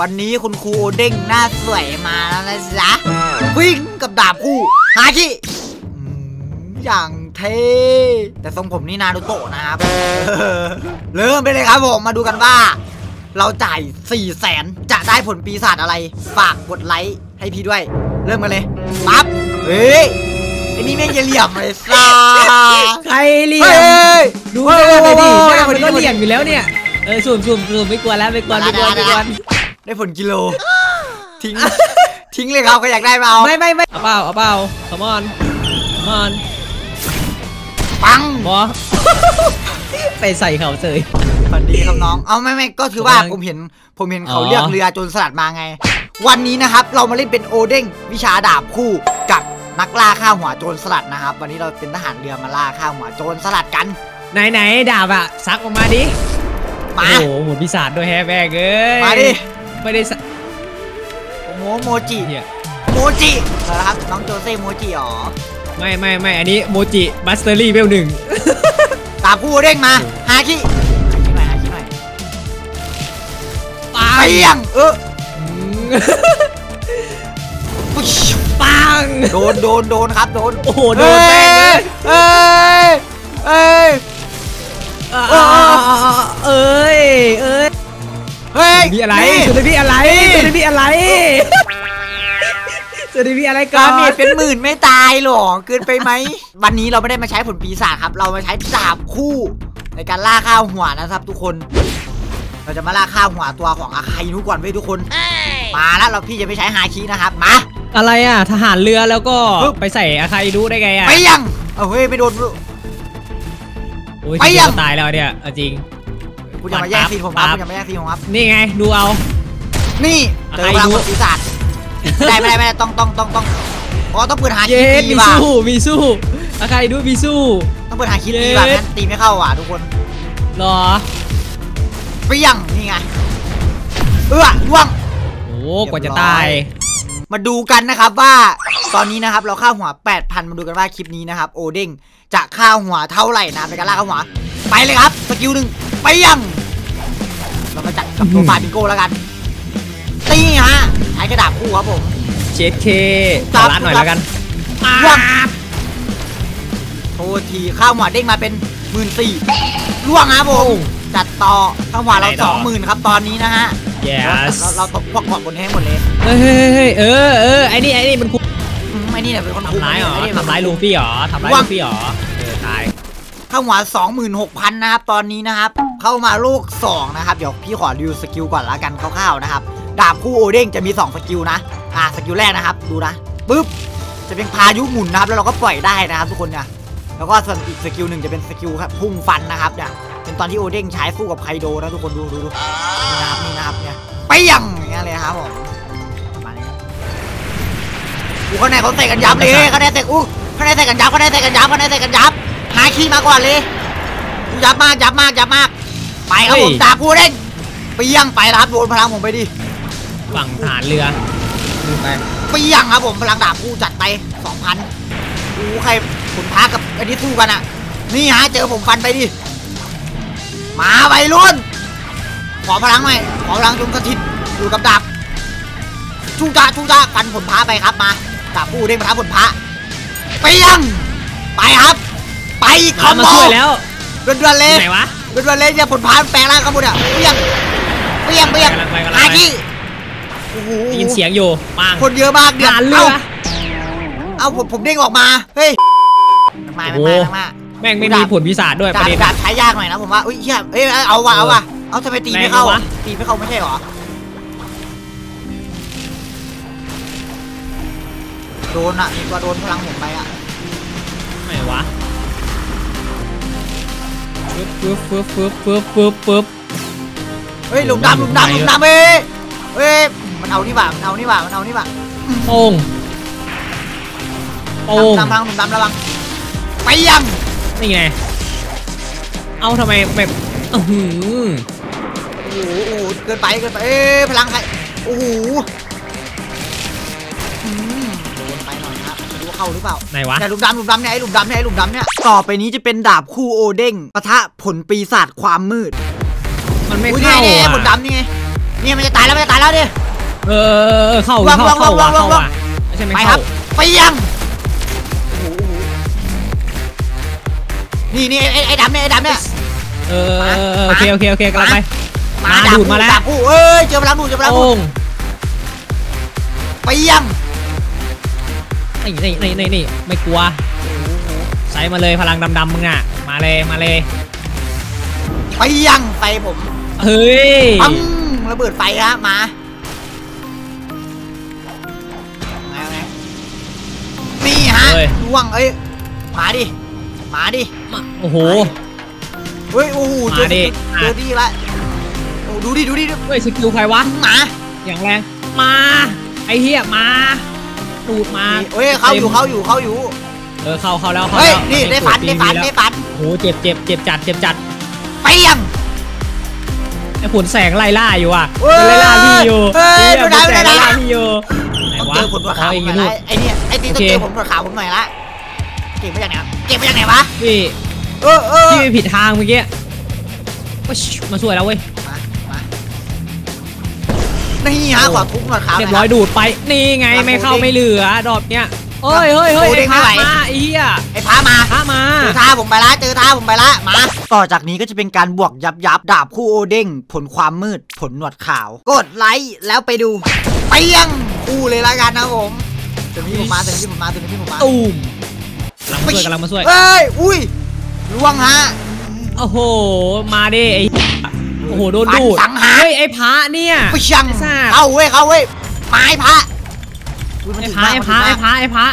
วันนี้คุณครูโอเด้งหน้าสวยมาแล้วนะจ๊ะวิ่งกับดาบคู่ฮาชิอืมอย่างเท่แต่ทรงผมนี่นารูโตะนะครับเออเริ่มไปเลยครับผมมาดูกันว่า เราจ่าย4ี่แสนจะได้ผลปีศาจอะไร ฝากกดไลค์ให้พี่ด้วย เริ่มกันเลยปั๊บเฮ้ยไอ้นี่แม่งจะเหลี่ยมเลยซ่าใครเหลี่ยเฮ้มยดูหน้าหน่อยดิหเฮ้ยน้ามันก็เฮ้ยเหลี่ยมอยู่แล้วเนี่ยเออสุ่มสุ่มสุ่มไม่กลัวแล้วไม่กลัวไม่กลัวไม่กลัว ได้ผลกิโล ทิ้ง ทิ้งเลยครับใครอยากได้มาเอาไม่ไม่ไม่เอาเปล่าเอาเปล่าขมอนขมอนปังบอไปใส่เขาเฉยสวัสดีครับน้อง เอาไม่ไม่ก็คือว่าผมกำลังผมเห็นผมเห็นเขาอ๋อเลือกเรือโจรสลัดมาไง วันนี้นะครับเรามาเล่นเป็นโอเด้งวิชาดาบคู่กับนักล่าข้าหัวโจรสลัดนะครับ วันนี้เราเป็นทหารเรือมาล่าข้าหัวโจรสลัดกัน ไหนไหนดาบอะซักออกมาดิมาโอ้โหหมุนปีศาจด้วยแฮะแบกเอ้ยมาดิ ไม่ได้สักโมโมจิเนี่ยโมจิเอาละครับน้องโจเซ่โมจิอ๋อไม่ไม่ไม่อันนี้โมจิบัสเตอรี่เวลหนึ่งดาบคู่โอเด้งมาฮาคิฮาคิหน่อยฮาคิหน่อยปังเปี้ยงเอออืมปุ๊ชปังโดนโดนโดนครับโดนโอ้โหโดนแป้งเลยเอ้ยเอ้ย ยพี่อะไรนี่สุดพี่อะไรนี่สุดพี่อะไรสุดพี่อะไรก่กาอเมนจเป็นหมื่นไม่ตายหรอเกินไปไหมวันนี้เราไม่ได้มาใช้ผลปีศาจครับ เรามาใช้ดาบคู่ในการล่าข้าวหัวนะครับทุกคน เราจะมาล่าข้าวหัวตัวของอาคาอินุก่อนเว้ยทุกคน มาแล้วเราพี่จะไม่ใช้ฮาคินะครับมาอะไรอะทหารเรือแล้วก็ปึ๊บไปใส่อาคาอิรุได้ไงอะไปยังเอาเฮ้ยไม่โดนโอ้ยไปทีเดียัวงตายแล้วเนี่ยเอาจริง คุณอย่ามาแย่งซีนผมครับคุณอย่ามาแย่งซีนผมครับ นี่ไงดูเอา นี่เจอพลังผลปีศาจไม่ได้ไม่ได้ไม่ได้ต้องต้องต้องต้องอ๋อต้องเปิดหาคิเย็ดตีมีว่ะสู้มีสู้อาคาอิรุมีสู้ ต้องเปิดหาคิดเย็ตีดแบบนั้นตีไม่เข้าอะทุกคนเหรอเปรี้ยงนี่ไงเอื้อล่วงโอ้กว่าจะตายมาดูกันนะครับว่าตอนนี้นะครับเราค่าหัว 8,000 มาดูกันว่าคลิปนี้นะครับ โอเด้งจะค่าหัวเท่าไหร่นะในการล่าค่าหัว ไปเลยครับ สกิลหนึ่ง เปรี้ยงเรามาจัดกับตัวฟาบิงโก้แล้วกันตีฮะใช้กระดาษคู่ครับผมเจ็ดเคครัขบอร้านหน่อยแล้วกันล่วงโทษทีข้าวหัวเด้งมาเป็นหมื่นสี่ล่วงครับผมจัดต่อข้าวหัวเราไหนต่สอองหมื่นครับตอนนี้นะฮะ yes เราเราตบพวกเกาะบนให้หมดเลยเฮ้ยเฮ้ยเฮ้ยเออเออไอ้นี่ไอ้นี่มันคุมอืมไอ้นี่เนี่ยเป็นคนคุมทำร้ายเหรอไอ้นี่ทำร้ายลุงพี่เหรอทำร้ายว่างลุงพี่เหรอเออตายข้าวหัวสองหมื่นหกพันนะครับตอนนี้นะครับ เข้ามาโลกสองนะครับเดี๋ยวพี่ขอรีวิวสกิลก่อนละกันคร่าวๆนะครับดาบคู่โอเด้งจะมีสองสกิลนะอ่าสกิลแรกนะครับดูนะปึ๊บจะเป็นพายุหมุนนะครับแล้วเราก็ปล่อยได้นะครับทุกคนเนี่ยแล้วก็ส่วนอีก skill หนึ่งจะเป็น skill ครับพุ่งฟันนะครับเนี่ยเป็นตอนที่โอเด้งใช้สู้กับไคโดนะทุกคนดูดูดูนี่นะครับนี่นะครับเนี่ยไปยังอย่างเงี้ยเลยครับผมประมาณนี้อู้ข้างในเขาใส่กันยับเลยข้างในใส่อู้ข้างในใส่กันยับข้างในใส่กันยับข้างในใส่กันยับหาขี้มาก่อนเลยอู้ยับมากยับมากยับมาก ไปครับผมดาบกูเด้งเปี้ยงไปแล้วครับโดนพลังผมไปดิฝั่งทหารเรือดูไปเปี้ยงครับผมพลังดาบกูจัดไปสองพันอู้ใครขุนพากับไอ้นี่สู้กันอะ นี่ฮะเจอผมฟันไปดิมาวัยรุ่น ขอพลังหน่อยขอพลังจงสถิตอยู่กับดาบชูจ้าชูจ้าฟันผลพระไปครับมาดาบกู้เด้งมาทับผลพระเปี้ยงไปครับ ไปคอมมาโบช่วยแล้วเดือนๆเลยไหนวะ เดือนเลยเนี่ยผลพานแปลงร่างข้างบนอะเปียงเปียงเปียกไอาชีโอ้โหได้ยินเสียงอยู่ปังคนเยอะมากเนี่ยหารเรือ้าเอาผมผมเด้งออกมา เฮ้ยมาโอ้มาโหมามาแม่งไม่มีผลพิศาจด้วยปดาระเด็นดาบใช้ยากหน่อยนะผมว่าอุ้ยเฮียเอ้ยเอาว่ะเอาว่ะเอาทำไมตีไม่เข้าตีไม่เข้าไม่ใช่หรอโดนอะมีตัวโดนพลังผมไปอะไหนวะ ฟึบฟึบฟึบฟึบฟึบฟึบเฮ้ยหลุมดำหลุมดำหลุมดำเอ้ยเฮ้ยมันเอานี่หว่ามันเอานี่หว่ามันเอานี่หว่าโป้งโป้งดำดำพลังหลุมดำระวังไปยังนี่ไงเอาทำไมแบบอื้อหือโอ้โหโอ้โหเกินไปเกินไปเอ้ยพลังใครโอ้โห เข้าหรือเปล่าไหนวะเนี่ยหลุมดำหลุมดำเนี่ยไอ้หลุมดำเนี่ยไอ้หลุมดำเนี่ยต่อไปนี้จะเป็นดาบคู่โอเด้งปะทะผลปีศาจความมืด มันไม่อุ้ยเข้านี่ไงอะผลดำนี่ไงนี่มันจะตายแล้วมันจะตายแล้วดิเออเข้าว่างเข้าเข้าว่างว่ะว่างเข้าว่างว่ะไม่ใช่ไม่ไปครัเข้าบไปยังโอ้โหนี่นี่ไอ้ไอ้ดำเนี่ยไอ้ดำเนี่ยเออเออเออโอเคโอเคโอเคกำลังไปมาดาบดูดมาแล้วดาบคู่เอ้ยเจอพลังดูดเจอพลังดูโอ้ดงไปยัง นี่นี่นี่นี่นี่ไม่กลัวใส่มาเลยพลังดำๆมึงอะ มาเลยมาเลยไปยังไปผมเฮ้ยปังระเบิดไฟฮะมาไงไงนี่ฮะล่วงเอ้ยมาดิมาดิมาโอ้โหเฮ้ยโอ้โหเจอมาดิเจอดีละโอ้ดูดิดูดิดูเฮ้ยสกิลใครวะหมาอย่างแรงมาไอ้เหี้ยมา ดูดมาเฮ้ยเข้าอยู่เข้าอยู่เข้าอยู่ เออเข้าเข้าแล้วเข้าเฮ้ย แล้วนี่ได้ฝันได้ฝันแล้วได้ฝันโอ้โหเจ็บเจ็บเจ็บจัดเจ็บจัดไปยังไอ้ผลแสงไล่ล่าอยู่อะเว้ยมันไล่ล่าพี่อยู่เฮ้ยหี้ดูนะผลแสงดูนะไล่ล่าพี่อยู่ไหนต้องวะเจอผลตัวขาวอ๋อผมอีกหน่อยนู่นละไอ้เนี่ยไอ้ตีต้องโอเคเจอผลตัวขาวผมหน่อยละเก็บมาจากไหนวะเก็บมาจากไหนวะพี่เออเออพี่ไปผิดทางเมื่อกี้ว้ยมาช่วยแล้วเว้ยมามา นี่ฮะขอทุบหนวดขาวหเรีน่ยอบยร้อยครับดูดไปนี่ไงครับไม่เข้าโอ้เด้งไม่เหลือดอกเนี้ยเอ้ยเฮ้ยเฮ้ยโอ้เด้ไอ้งไม่พาไหวมาไอ้เหี้ยไอ้พามาพามาเจอท่าผมไปละเจอท่าผมไปละมาต่อจากนี้ก็จะเป็นการบวกยับยับดาบคู่โอเด้งผลความมืดผลหนวดขาว กดไลค์แล้วไปดูไปยังคู่เลยละกันนะผมเดี๋ยวพี่ผมมาเดี๋ยวพี่ผมมาเดี๋ยวพี่ผมมาตูมกำลังมาช่วยกำลังมาช่วยเฮ้ยอุ้ยล่วงฮะโอ้โหมาดิไอ้เหี้ย โอ้โหโดนฟันดูดสังหารเฮ้ยไอ้พระเนี่ยไปยังไอ้ซ่าเข้าเว้ยเข้าเว้ยไม้พระยมันไอ้ถึงพระมากไอ้มันพระถึงไอ้มากพระไอ้พระ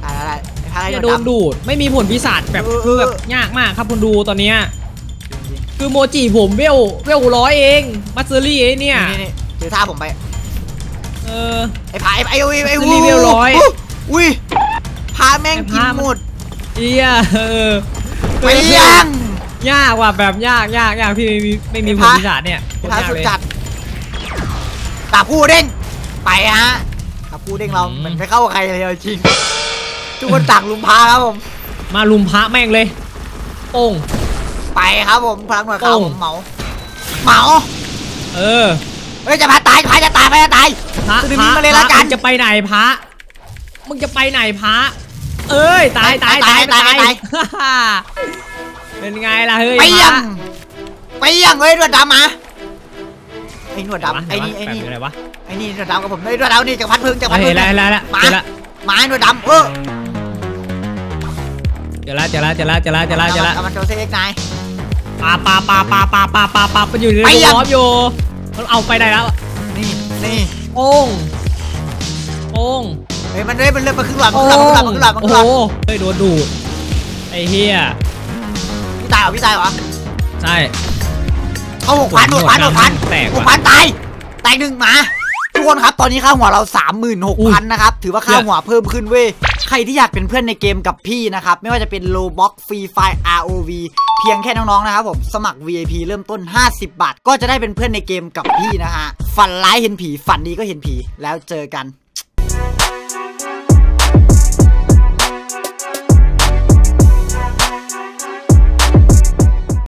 ได้ได้ได้ไอ้พระไอ้เนี่ยโดโดนนดูดไม่มีผลพิศาจแบบเออคือแบบเออยากมากครับคุณดูตอนเนี้ยคือโมจิผมเวลเวลร้อยเองมัตเซอรี่ไอ้เนี่ยนี่นี่เจอท่าผมไปเออไอ้พระไอ้ไอ้ไอ้ไอ้ซีรีส์เวลร้อยอุ้ยพาแม่งไอ้กิพานมันหมดเอียเออไปยัง ยากว่ะแบบยากยากยากพี่ไม่มีไม่มีไอ้ผพลระพิศาจเนี่ยไอ้พระยากสุดเลยจัดตาผู้เด้งไปฮะตาผู้เด้งเราอืมมันไม่เข้ากับใครเลยเอาจริงทุกคนต่างลุมพาครับผม มาลุมพระแม่งเลยโป้งไปครับผมพลังหน่วยขาวโอ้ผมเหมาเหมาเออเฮ้ยจะพาตายพาจะตายพาจะตายพระจะดึงพระมาเลยละกันมึงจะไปไหนพระมึงจะไปไหนพระเอ้ยตายตายตายตายตายตายฮ่า เป็นไงล่ะเฮ้ยไปยังพระไปยังเฮ้ยหนวดดำมาไอ้หนวดวะดำไอ้นี่ไอ้นี่แบบไหนวะไอ้นี่หนวดดำกับผมไอ้หนวดดำนี่จากพัดพึ่งจากพัดเฮ้พึ่ยงแล้วแล้วแล้วหมาเจอละหมาไอ้หนวดดำเออเจอละเจอละเจอละเจอละเจอละเจอละเอามันโจเซเอ็กนายปาปาปาปาปาปาปาปามันอยู่ในไปวงยังล้อมอยู่มันเอาไปได้แล้วนี่นี่โป้งโป้งเฮ้ยมันเฮ้ยมันเลื่อนมาครึ่งหลอดมันครึ่งหลอดมันครึ่งหลอดมันคโอ้รึ่งหลอดมันครึ่งหลอดโหเฮ้ยโดนดูดไอ้เฮีย พี่ตายเหรอพี่ตายเหรอใช่เขาหกพันหกพันหกพันแตกหว่ะ กพันตายตายหนึ่งหมา ทุกคนครับ ตอนนี้ค่าหัวเราสามหมื่นหกอุ้พันยนะครับ ถือว่าค่าหัวเพิ่มขึ้นเว้ย ใครที่อยากเป็นเพื่อนในเกมกับพี่นะครับ ไม่ว่าจะเป็น Roblox Free Fire ROV เพียงแค่น้องๆ นะครับผม สมัคร VIP เริ่มต้น 50 บาท ก็จะได้เป็นเพื่อนในเกมกับพี่นะฮะ ฝันร้ายเห็นผี ฝันดีก็เห็นผี แล้วเจอกัน